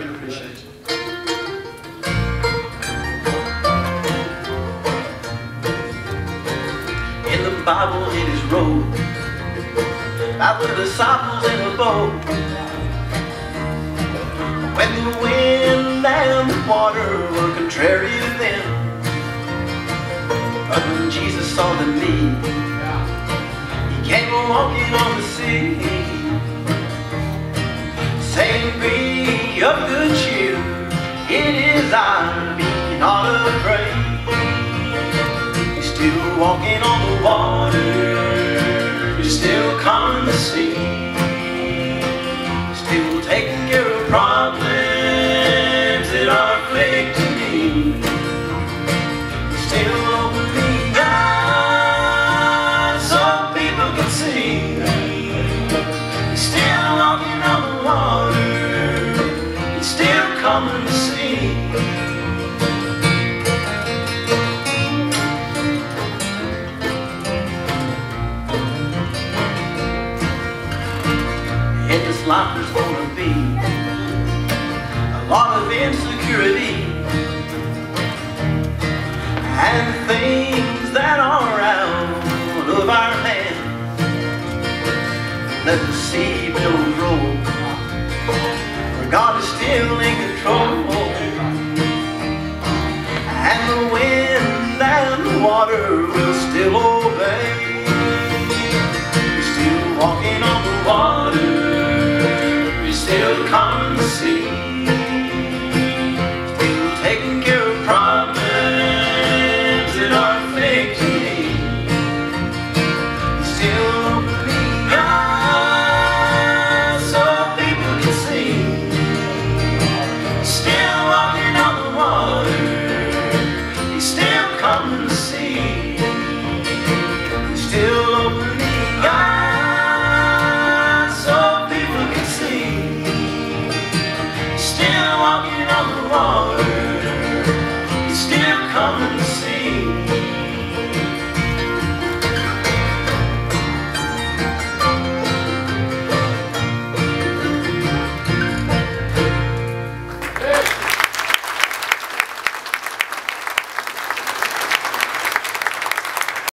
you and appreciate. In the Bible it is wrote about the disciples in the boat. When the wind and the water were contrary to them. But when Jesus saw the need, he came walking on the sea. Of good cheer, it is I, be not afraid. Still walking on the water, still calming the sea. Coming to see. In this life there's gonna be a lot of insecurity and things that are out of our hands. Let the sea billows roll, for God is still in And the wind and the water will still obey. He's still walking on the water, he's still calming the sea. Still coming.